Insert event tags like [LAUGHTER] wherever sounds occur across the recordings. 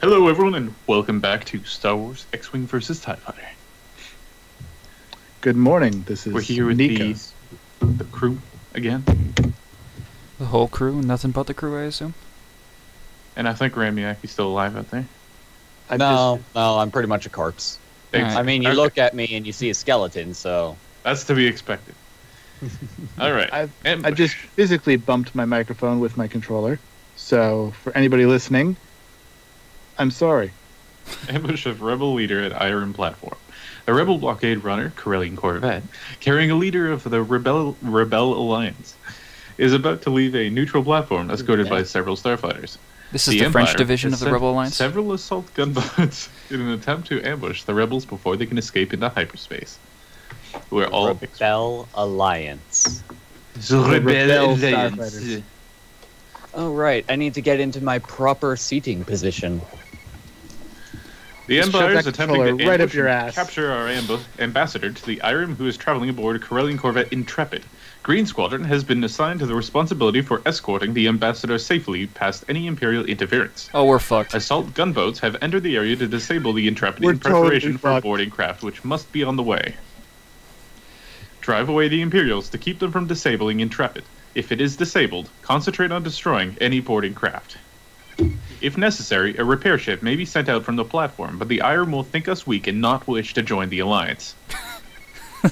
Hello, everyone, and welcome back to Star Wars X-Wing versus TIE Fighter. Good morning. This is We're here with Nikos. the, the crew again, The whole crew, nothing but the crew, I assume. and I think Ramiaki's still alive out there. I no, no, I'm pretty much a corpse. Thanks. I mean, you Okay, look at me and you see a skeleton, so That's to be expected. [LAUGHS] All right. I've- I just physically bumped my microphone with my controller. So for anybody listening, I'm sorry. ambush of rebel leader at Iron platform. A rebel blockade runner, Corellian Corvette, carrying a leader of the Rebel Rebel Alliance, is about to leave a neutral platform escorted by several starfighters. This is the, French division of the Rebel Alliance. Several assault gunboats [LAUGHS] in an attempt to ambush the rebels before they can escape into hyperspace. We're all Rebel Alliance. The Rebel Starfighters. Oh right, I need to get into my proper seating position. The Just Empire is attempting to controller right up ambush your and ass. capture our ambu- ambassador to the Irem, who is traveling aboard a Corellian Corvette Intrepid. Green Squadron has been assigned to the responsibility for escorting the ambassador safely past any Imperial interference. Oh, we're fucked. Assault gunboats have entered the area to disable the Intrepid We're in preparation totally for a fucked. boarding craft, which must be on the way. Drive away the Imperials to keep them from disabling Intrepid. If it is disabled, concentrate on destroying any boarding craft. If necessary, a repair ship may be sent out from the platform, but the Iron will think us weak and not wish to join the Alliance. [LAUGHS]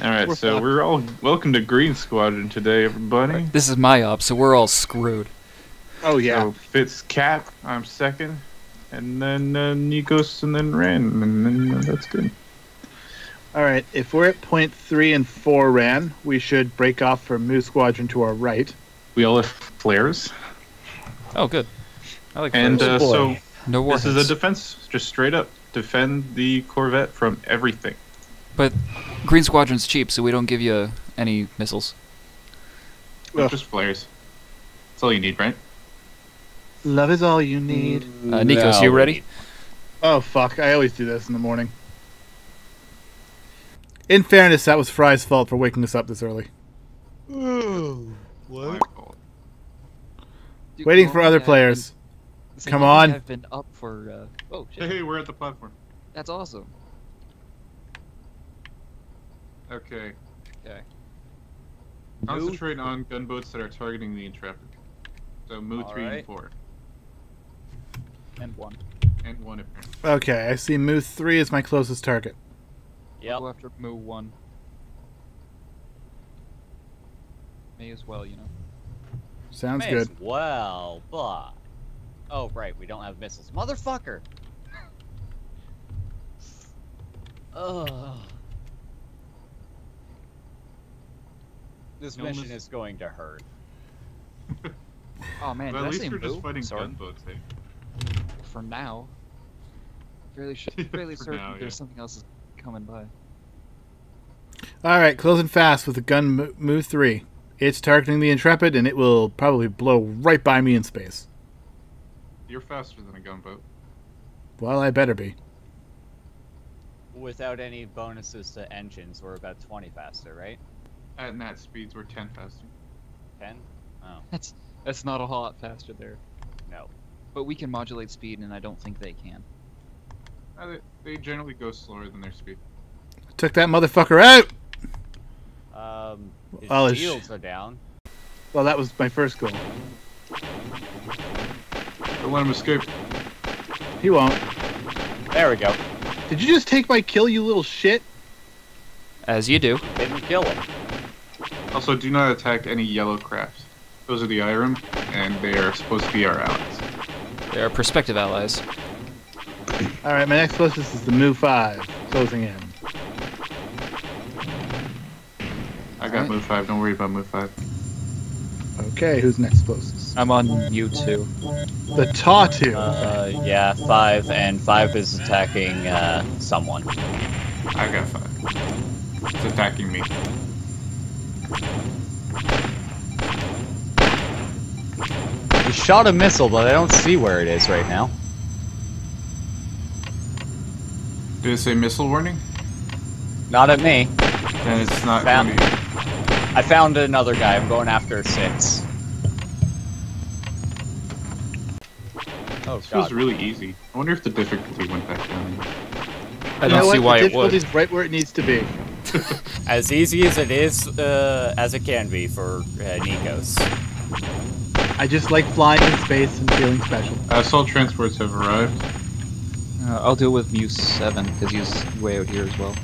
Alright, We're so fucked. we're all welcome to Green Squadron today, everybody. This is my op, so we're all screwed. Oh yeah. So Fitz Cap, I'm second, and then uh, Nikos, and then Ran, and then uh, that's good. All right. If we're at point three and four ran, we should break off from Moose Squadron to our right. We all have flares, Oh, good. I like and uh, so no this is a defense, just straight up defend the Corvette from everything. but Green Squadron's cheap, so we don't give you any missiles. Ugh. Just flares. That's all you need, right? Love is all you need. Uh, Nikos, you ready? Oh fuck! I always do this in the morning. In fairness, that was Fry's fault for waking us up this early. My fault. Waiting for other players. Come on. I've been up for. Uh, oh shit! Hey, we're at the platform. That's awesome. Okay. Okay. Concentrate on gunboats that are targeting the Intrepid. So move three and four, And one. and one apparently. Okay, I see Moose three is my closest target. I'll Yep. go after Mu one. May as well, you know. Sounds May good. as Well, but oh right, we don't have missiles, motherfucker. Ugh. This No mission miss- is going to hurt. [LAUGHS] Oh man, Well, at least say we're just fighting Sorry. gunboats, eh? For now. Fairly, sh- [LAUGHS] fairly for certain now, yeah. there's something else is coming by. All right, closing fast with the gun Mo- Mu three. It's targeting the Intrepid, and it will probably blow right by me in space. You're faster than a gunboat. Well, I better be. Without any bonuses to engines, we're about 20 faster, right? At nat speeds, we're 10 faster. 10? Oh, That's that's not a whole lot faster there. no. But we can modulate speed, and I don't think they can. Uh, they, they generally go slower than their speed. Took that motherfucker out. Um, his Well, it's- shields are down. Well, that was my first goal. Don't let him escape. He won't. There we go. Did you just take my kill, you little shit? As you do. Didn't kill him. Also, do not attack any yellow crafts. Those are the Irem, and they are supposed to be our allies. They are prospective allies. All right, my next closest is the Moo five, closing in. I got Alright. move 5, don't worry about move 5. Okay, who's next closest? I'm on you two. The Tatu. Uh, yeah, five, and five is attacking uh, someone. I got 5. It's attacking me. He shot a missile, but I don't see where it is right now. Did it say missile warning? Not at me. Then it's not Found- going to I found another guy. I'm going after six. Oh This feels god. really easy. I wonder if the difficulty went back down. I You don't know see what? why the it would. difficulty's right where it needs to be. [LAUGHS] As easy as it is, uh, as it can be for uh, Nikos. I just like flying in space and feeling special. Assault transports have arrived. Uh, I'll deal with Muse 7 because he's way out here as well.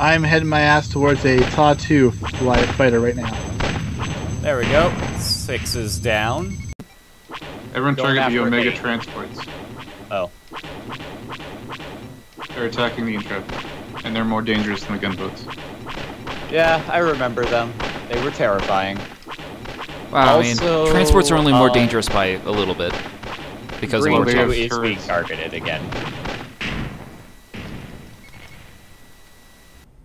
I'm heading my ass towards a Ta 2 fighter right now. There we go. Six is down. Everyone Going target the Omega eight. transports. Oh. They're attacking the Intrepid, and they're more dangerous than the gunboats. Yeah, I remember them. They were terrifying. Wow, I mean, transports are only more uh, dangerous by a little bit because Green of they our have 2 is being targeted again.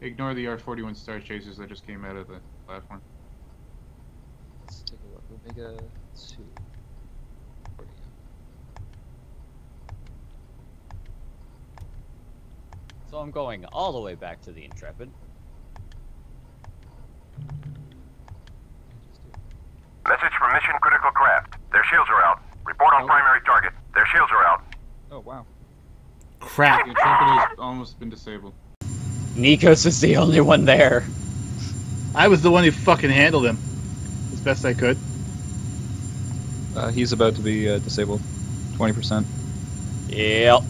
Ignore the R-41 Star Chasers that just came out of the platform. Let's take a look. Omega 2. Where'd he go? So I'm going all the way back to the Intrepid. Just do it. Message from Mission Critical Craft. Their shields are out. Report on Oh. primary target. Their shields are out. Oh, wow. Crap. The Intrepid has almost been disabled. Nikos is the only one there. I was the one who fucking handled him as best I could. Uh, he's about to be uh, disabled. 20%. Yep.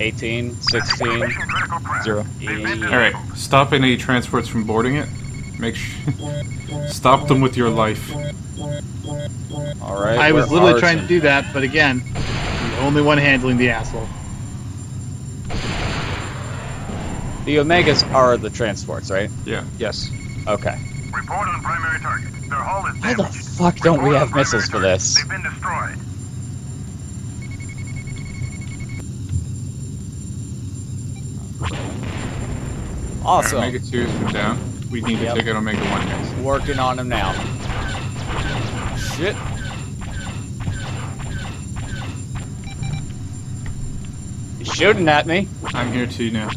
18, 16. Zero. Yeah. Alright, stop any transports from boarding it. Make sure, [LAUGHS] stop them with your life. All right. I was literally are trying to do that, but again, the only one handling the asshole. The Omegas are the transports, right? Yeah. Yes. Okay. Report on primary target. Their hull is How the damaged. fuck don't we have on primary missiles for this? They've been destroyed. Awesome. Omega 2 has been down. We need to take out Omega 1 next. Working on him now. Shit. He's shooting at me. I'm here too now.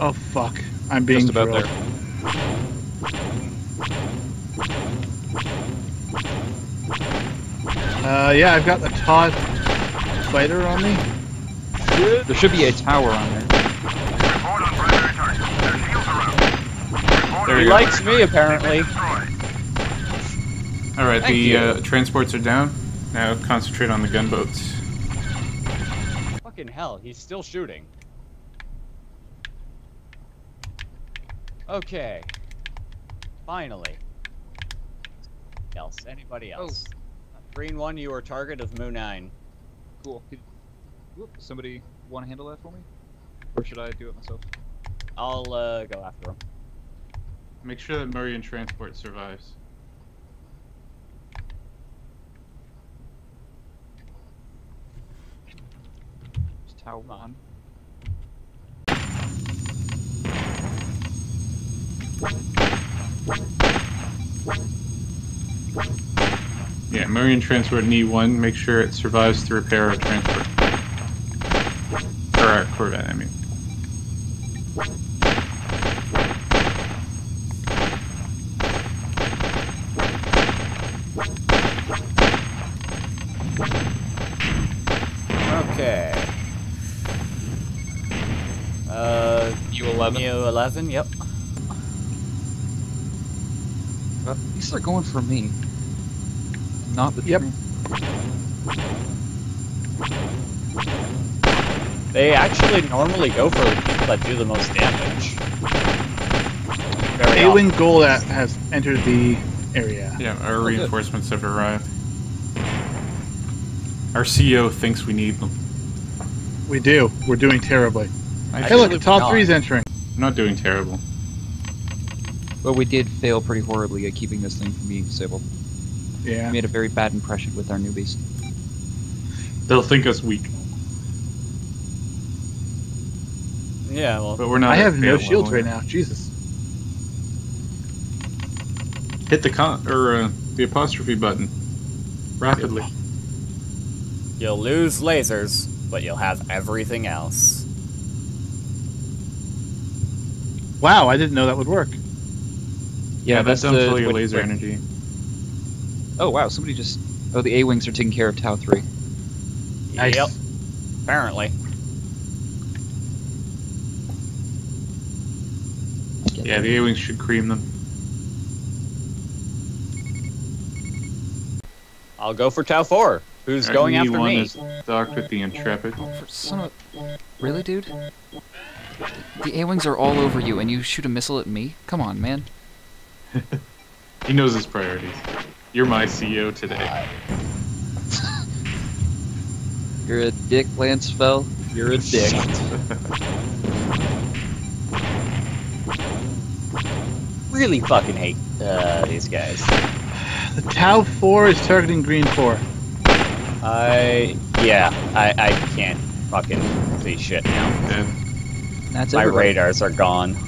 Oh fuck! I'm being Just about drilled. there. Uh, yeah, I've got the Ta fighter on me. There should be a tower on there. Report on primary target. Their shields are out. Report There He likes me, apparently. They've been destroyed. All right, Thank the uh, transports are down. Now concentrate on the gunboats. Fucking hell, he's still shooting. Okay. Finally. Else. Anybody else? Green one, you are target of Moon 9. Cool. Could, whoop, somebody want to handle that for me? Or should I do it myself? I'll uh, go after him. Make sure that Muurian transport survives. Just tower Come on. one. Yeah, Muurian transport need one. Make sure it survives to repair our transport. Or our Corvette, I mean. Okay. Uh, U11. Neo 11, yep. These are going for me. Not the Yep. train. They actually normally go for the people that do the most damage. Very A often. wing goal that has entered the area. Yeah, our Oh, good. reinforcements have arrived. Our CEO thinks we need them. We do. We're doing terribly. I Hey, look, Actually, top we're three's entering. I'm not doing terrible. But we did fail pretty horribly at keeping this thing from being disabled. Yeah. We made a very bad impression with our newbies. They'll think us weak, Yeah, well, but we're not. I have no shields level right now. Jesus. Hit the con or uh, the apostrophe button rapidly. you'll lose lasers, but you'll have everything else. Wow, I didn't know that would work. Yeah, that that's doesn't the fill your laser break. energy. Oh wow, somebody just. Oh, the A wings are taking care of Tau three. Nice. Yep. Apparently. Yeah, the A-wings should cream them. I'll go for Tau 4. Who's Our going after E1 me? is docked with the Intrepid. Oh, for son of. Really, dude? The A wings are all over you, and you shoot a missile at me? Come on, man. He knows his priorities. You're my CEO today. You're a dick, Lancefell. You're a dick. Really fucking hate uh, these guys. The Tau 4 is targeting green 4. I yeah, I I can't fucking see shit now. And, That's My everybody. radars are gone.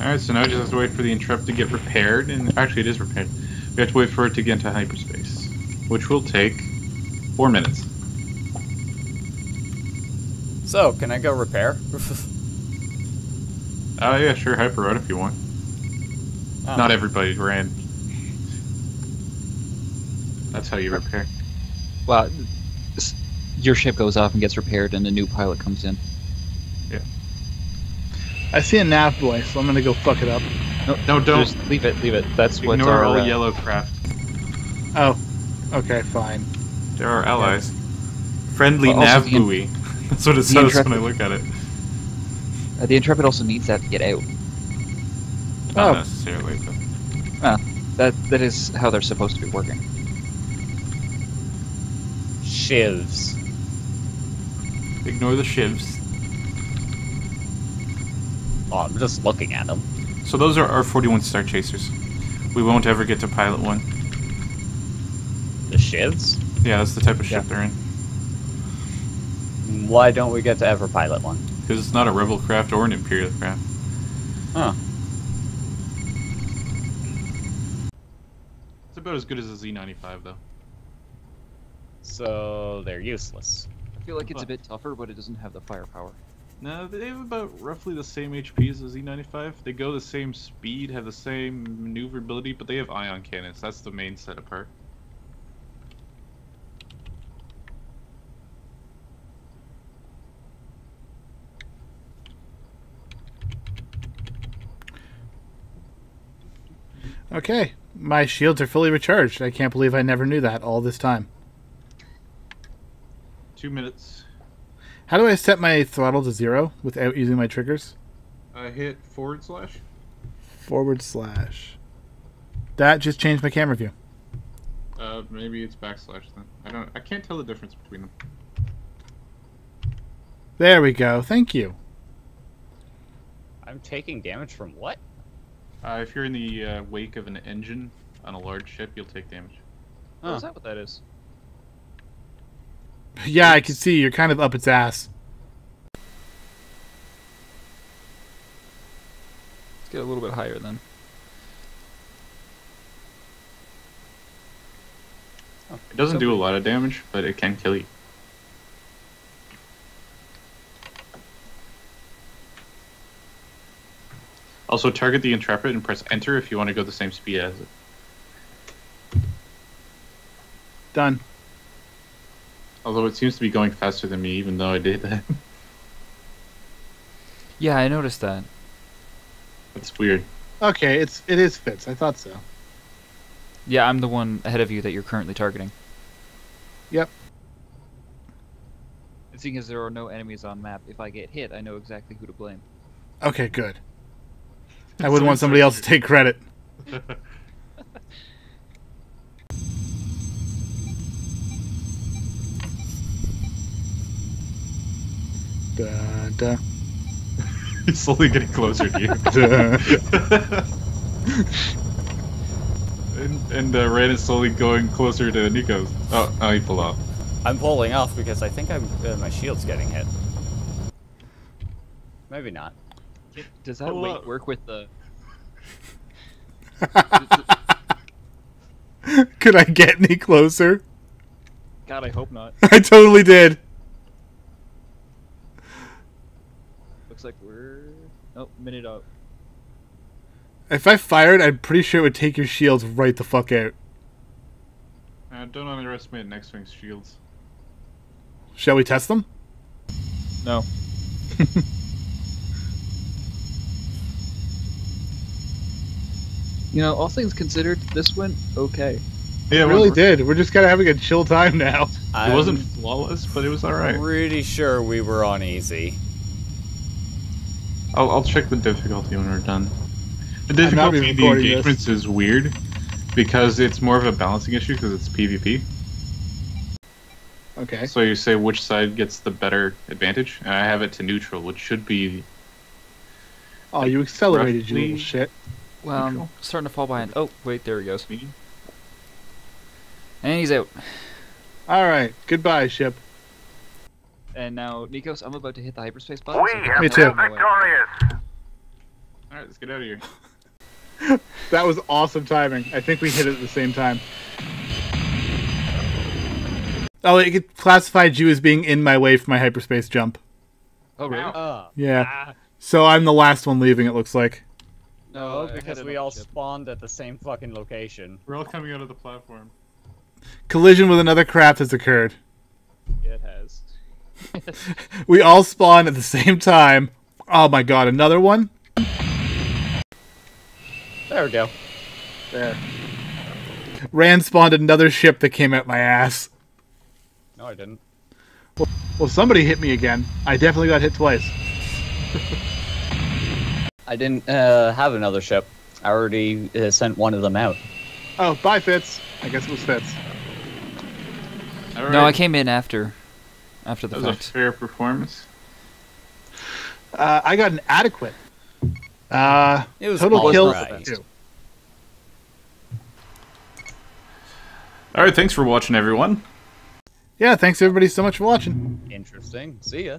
Alright, so now we just have to wait for the Intrepid to get repaired, and actually it is repaired. We have to wait for it to get into hyperspace, which will take four minutes. So, can I go repair? Oh [LAUGHS] yeah, sure, hyper run if you want. Oh. Not everybody ran. That's how you repair. Well, Your ship goes off and gets repaired, and a new pilot comes in. I see a nav buoy, so I'm gonna go fuck it up. No, no don't Just leave it, leave it. That's what's ignore our, all uh, yellow craft. Oh, okay, fine. There are our allies. Friendly Well, nav the in- [LAUGHS] buoy. That's what it the says when I look at it. Uh, the Intrepid also needs that to get out. Not Oh. necessarily, but That that is how they're supposed to be working. Shivs. ignore the shivs. Oh, I'm just looking at them. So those are R-41 Star Chasers. We won't ever get to pilot one. The shivs? Yeah, that's the type of ship Yeah. they're in. Why don't we get to ever pilot one? Because it's not a rebel craft or an imperial craft. Huh. It's about as good as a Z95, though. So they're useless. I feel like it's a bit tougher, but it doesn't have the firepower. No, they have about roughly the same HPs as the Z95. They go the same speed, have the same maneuverability, but they have ion cannons. That's the main set apart. Okay, my shields are fully recharged. I can't believe I never knew that all this time. Two minutes. How do I set my throttle to zero without using my triggers? I hit forward slash. Forward slash. That just changed my camera view. Uh, maybe it's backslash then. I don't. I can't tell the difference between them. There we go. Thank you. I'm taking damage from what? Uh, if you're in the uh, wake of an engine on a large ship, you'll take damage. Oh, Huh. is that what that is? Yeah, I can see you're kind of up its ass. Let's get a little bit higher then. It doesn't do a lot of damage, but it can kill you. Also, target the Intrepid and press Enter if you want to go the same speed as it. Done. Although it seems to be going faster than me, even though I did that. [LAUGHS] Yeah, I noticed that. That's weird. Okay, it's it is Fitz. I thought so. Yeah, I'm the one ahead of you that you're currently targeting. Yep. And seeing as there are no enemies on map, if I get hit, I know exactly who to blame. Okay, good. [LAUGHS] I wouldn't want somebody else to take credit. [LAUGHS] Da, da, He's slowly getting closer to you. [LAUGHS] and and uh, Ren is slowly going closer to Nico's. Oh, oh, he pulled off. I'm pulling off because I think I'm uh, my shield's getting hit. Maybe not. Does that weight work with the? [LAUGHS] Could I get any closer? God, I hope not. [LAUGHS] I totally did. Looks like we're oh minute out. If I fired, I'm pretty sure it would take your shields right the fuck out. Uh, don't underestimate next wing's shields. Shall we test them? No. [LAUGHS] you know, all things considered, this went okay. Yeah, It really did. We're just kind of having a chill time now. It wasn't flawless, but it was alright. pretty sure we were on easy. I'll, I'll check the difficulty when we're done. The difficulty in the recording this. is weird because it's more of a balancing issue because it's PvP. Okay. So you say which side gets the better advantage, and I have it to neutral, which should be Oh, you accelerated, you Roughly- little shit. Well, I'm starting to fall behind. Oh, wait, there he goes. me. And he's out. All right. Goodbye, ship. And now, Nikos, I'm about to hit the hyperspace button. We so have Me been too. victorious. All right, let's get out of here. [LAUGHS] That was awesome timing. I think we hit it at the same time. Oh, it classified you as being in my way for my hyperspace jump. Oh, really? Uh, Yeah. So I'm the last one leaving. It looks like. no, because we all ship. spawned at the same fucking location. We're all coming out of the platform. Collision with another craft has occurred. Yeah, it has. [LAUGHS] We all spawn at the same time. Oh my god, another one? There we go. There. Rand spawned another ship that came at my ass. No, I didn't. Well, somebody hit me again. I definitely got hit twice. I didn't uh, have another ship. I already uh, sent one of them out. Oh, bye, Fitz. I guess it was Fitz. All right. No, I came in after. After the That was a fair performance. Uh, I got an adequate. Uh, It was total all kills. right. two. All right, thanks for watching, everyone. Yeah, thanks everybody so much for watching. Interesting. See ya.